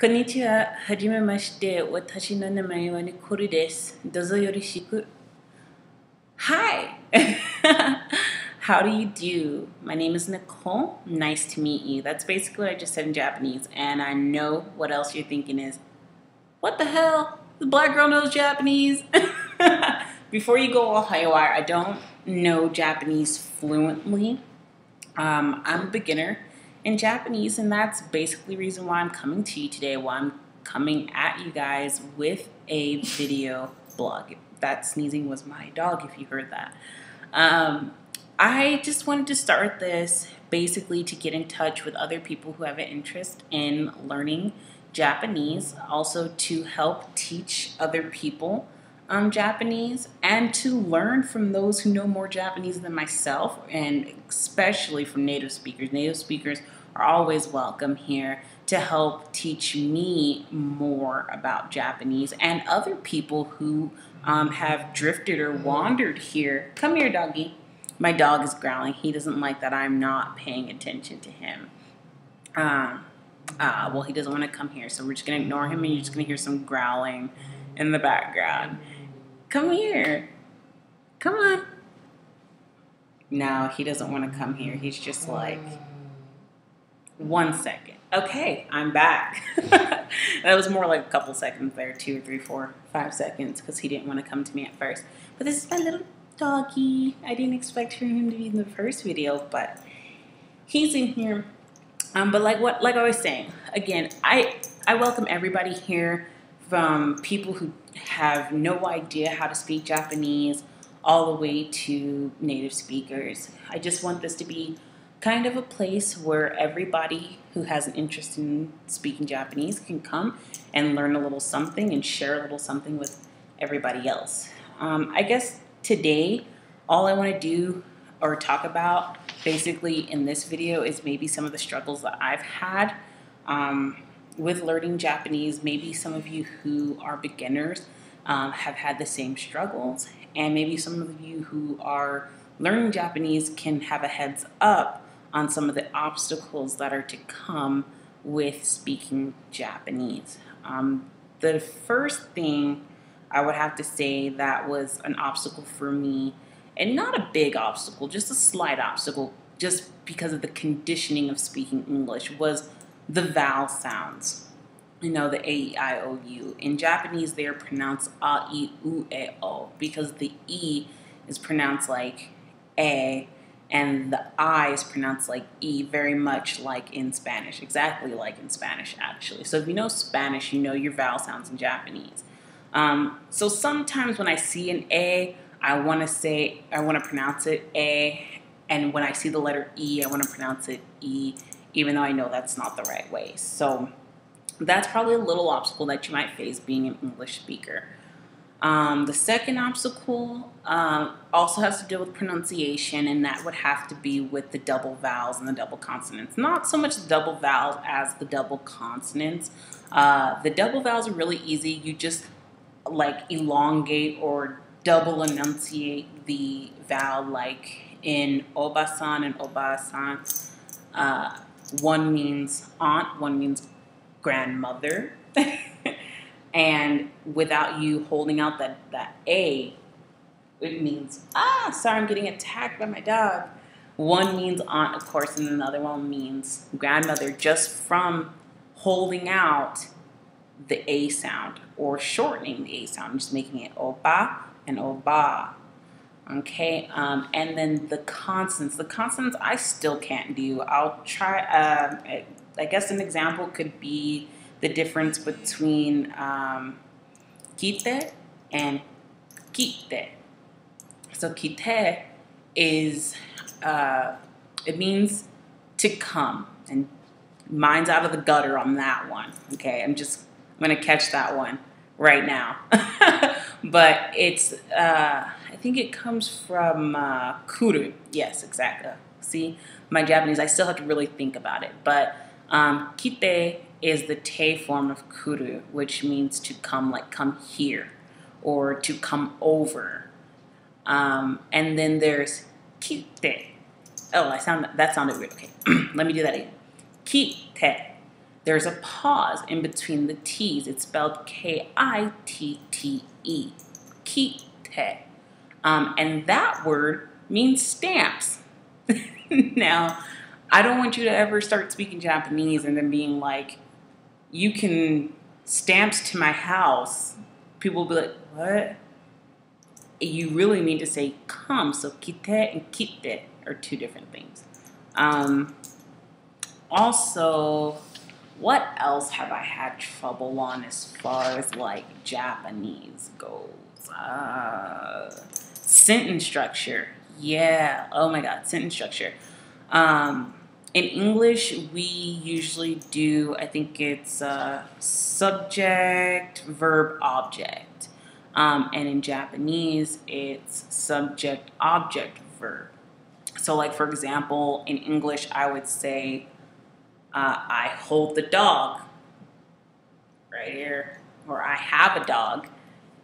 こんにちは。はじめまして。私の名前はニコルです。どうぞよろしく。Hi! How do you do? My name is Nicole. Nice to meet you. That's basically what I just said in Japanese. And I know what else you're thinking is, what the hell? The black girl knows Japanese? Before you go all haywire, I don't know Japanese fluently. Um, I'm a beginner in Japanese, and that's basically the reason why I'm coming to you today, why I'm coming at you guys with a video blog. That sneezing was my dog, if you heard that. Um, I just wanted to start this basically to get in touch with other people who have an interest in learning Japanese, also to help teach other people um, Japanese and to learn from those who know more Japanese than myself, and especially from native speakers. Native speakers are always welcome here to help teach me more about Japanese and other people who um, have drifted or wandered here. Come here, doggy. My dog is growling. He doesn't like that I'm not paying attention to him. Um, uh, well, he doesn't want to come here, so we're just going to ignore him and you're just going to hear some growling in the background. Come here. Come on. No, he doesn't want to come here. He's just like, one second. Okay, I'm back. that was more like a couple seconds there two, three, four, five seconds because he didn't want to come to me at first. But this is my little doggy. I didn't expect for him to be in the first video, but he's in here. Um, but like what, like I was saying, again, I I welcome everybody here, from people who have no idea how to speak Japanese, all the way to native speakers. I just want this to be kind of a place where everybody who has an interest in speaking Japanese can come and learn a little something and share a little something with everybody else. Um, I guess today, all I want to do or talk about basically in this video is maybe some of the struggles that I've had um, with learning Japanese. Maybe some of you who are beginners um, have had the same struggles, and maybe some of you who are learning Japanese can have a heads up on some of the obstacles that are to come with speaking Japanese. Um, the first thing I would have to say that was an obstacle for me, and not a big obstacle, just a slight obstacle, just because of the conditioning of speaking English, was the vowel sounds. You know, the A, E, I, O, U. In Japanese, they are pronounced A, E, U, E, O because the E is pronounced like A, and the I is pronounced like E, very much like in Spanish, exactly like in Spanish, actually. So if you know Spanish, you know your vowel sounds in Japanese. Um, so sometimes when I see an A, I want to say, I want to pronounce it A, and when I see the letter E, I want to pronounce it E, even though I know that's not the right way. So that's probably a little obstacle that you might face being an English speaker. Um, the second obstacle um, also has to do with pronunciation, and that would have to be with the double vowels and the double consonants. Not so much the double vowels as the double consonants. Uh, the double vowels are really easy. You just like elongate or double enunciate the vowel, like in obasan and obaasan. Uh, one means aunt, one means grandmother. and without you holding out that, that A, it means, ah, sorry, I'm getting attacked by my dog. One means aunt, of course, and another one means grandmother, just from holding out the A sound or shortening the A sound, just making it oba and oba. Okay, um, and then the consonants. The consonants I still can't do. I'll try. Uh, I guess an example could be the difference between um, kite and kitte. So kite is uh, it means to come, and mine's out of the gutter on that one. Okay, I'm just I'm gonna catch that one right now. but it's uh, I think it comes from uh, kuru. Yes, exactly. See, my Japanese, I still have to really think about it, but um, kite is the te form of kuru, which means to come, like come here, or to come over. Um, and then there's kitte. Oh, I sound that sounded weird. Okay, let me do that again. Kitte. There's a pause in between the T's. It's spelled K I T T E. Kitte. Um, and that word means stamps. now, I don't want you to ever start speaking Japanese and then being like, you can stamps to my house. People will be like, what? You really need to say come. So kite and kitte are two different things. Um, also, what else have I had trouble on as far as like Japanese goes? Uh, sentence structure. Yeah. Oh my God. Sentence structure. Um, in English, we usually do, I think it's uh, subject, verb, object. Um, and in Japanese, it's subject, object, verb. So, like for example, in English, I would say, uh, I hold the dog right here, or I have a dog.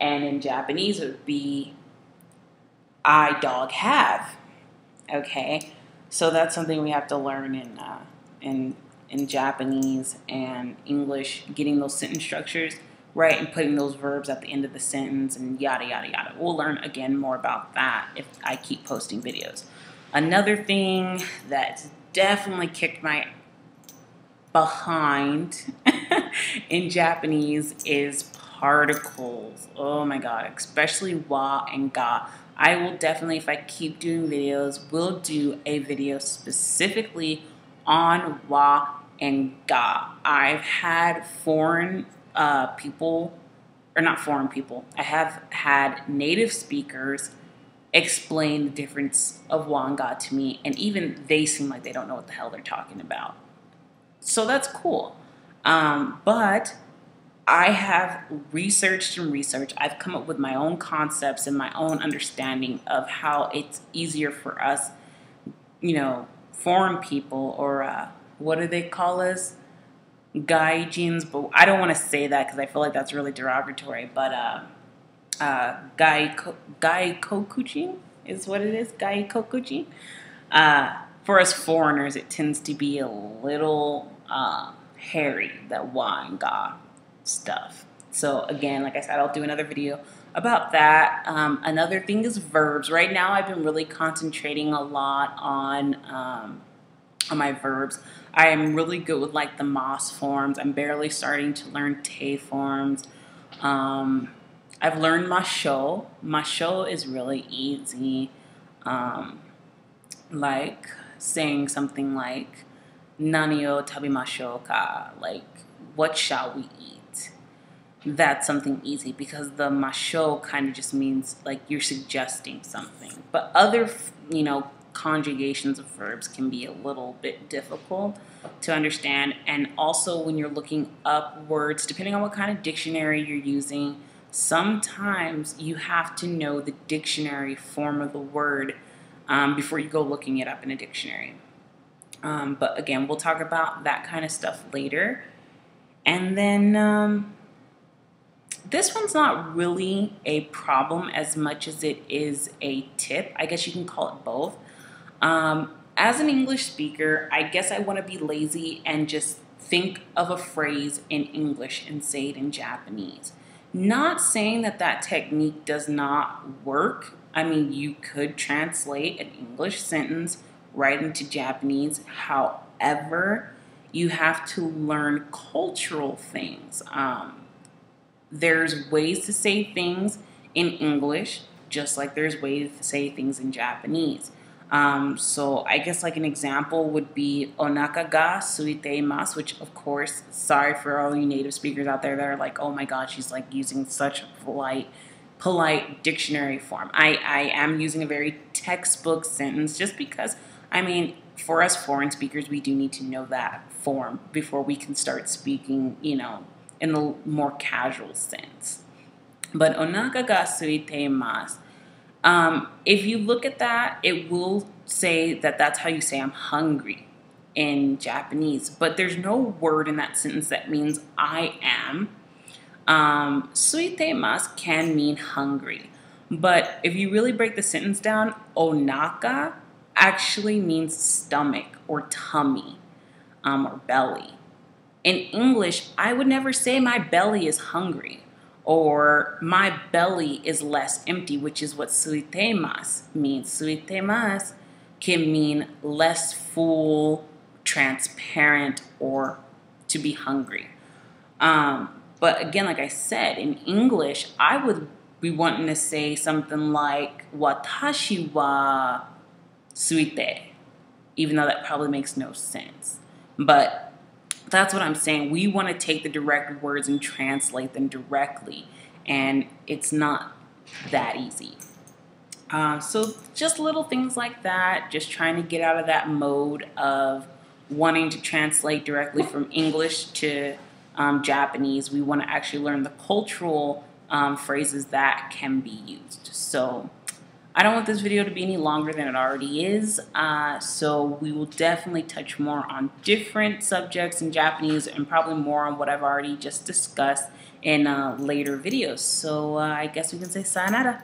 And in Japanese, it would be, I dog have. Okay. So that's something we have to learn in uh, in in Japanese and English, getting those sentence structures right and putting those verbs at the end of the sentence and yada yada yada. We'll learn again more about that if I keep posting videos. Another thing that's definitely kicked my behind in Japanese is particles. Oh my god, especially wa and ga. I will definitely, if I keep doing videos, will do a video specifically on Wa and Ga. I've had foreign uh, people, or not foreign people, I have had native speakers explain the difference of Wa and Ga to me, and even they seem like they don't know what the hell they're talking about. So that's cool. Um, but I have researched and researched. I've come up with my own concepts and my own understanding of how it's easier for us, you know, foreign people or uh, what do they call us? Guy Gaijins, but I don't want to say that because I feel like that's really derogatory. But uh, uh, Gai is what it is. Gaikokujin. Uh, for us foreigners, it tends to be a little uh, hairy. That and ga stuff. So again, like I said, I'll do another video about that. Um, another thing is verbs. Right now, I've been really concentrating a lot on um, on my verbs. I am really good with like the mas forms. I'm barely starting to learn te forms. Um, I've learned masho. Masho is really easy. Um, like saying something like nani o tabemasho ka, like what shall we eat? that's something easy because the masho kind of just means like you're suggesting something. But other, you know, conjugations of verbs can be a little bit difficult to understand. And also when you're looking up words, depending on what kind of dictionary you're using, sometimes you have to know the dictionary form of the word um, before you go looking it up in a dictionary. Um, but again, we'll talk about that kind of stuff later. And then um, this one's not really a problem as much as it is a tip. I guess you can call it both. Um, as an English speaker, I guess I want to be lazy and just think of a phrase in English and say it in Japanese. Not saying that that technique does not work. I mean, you could translate an English sentence right into Japanese. However, you have to learn cultural things. Um, there's ways to say things in English, just like there's ways to say things in Japanese. Um, so I guess like an example would be onaka ga suiteimasu, which of course, sorry for all you native speakers out there that are like, oh my god, she's like using such polite, polite dictionary form. I, I am using a very textbook sentence just because, I mean, for us foreign speakers, we do need to know that form before we can start speaking, you know, in the more casual sense. But onaka ga suiteimasu. Um, if you look at that, it will say that that's how you say I'm hungry in Japanese, but there's no word in that sentence that means I am. Um, suiteimasu can mean hungry, but if you really break the sentence down, onaka actually means stomach or tummy um, or belly. In English, I would never say my belly is hungry or my belly is less empty, which is what suitemas means. Suitemas can mean less full, transparent, or to be hungry. Um, but again, like I said, in English, I would be wanting to say something like watashi wa suite, even though that probably makes no sense. But that's what I'm saying. We want to take the direct words and translate them directly, and it's not that easy. Uh, so just little things like that, just trying to get out of that mode of wanting to translate directly from English to um, Japanese. We want to actually learn the cultural um, phrases that can be used. So I don't want this video to be any longer than it already is. Uh, so we will definitely touch more on different subjects in Japanese and probably more on what I've already just discussed in uh, later videos. So uh, I guess we can say sayonara.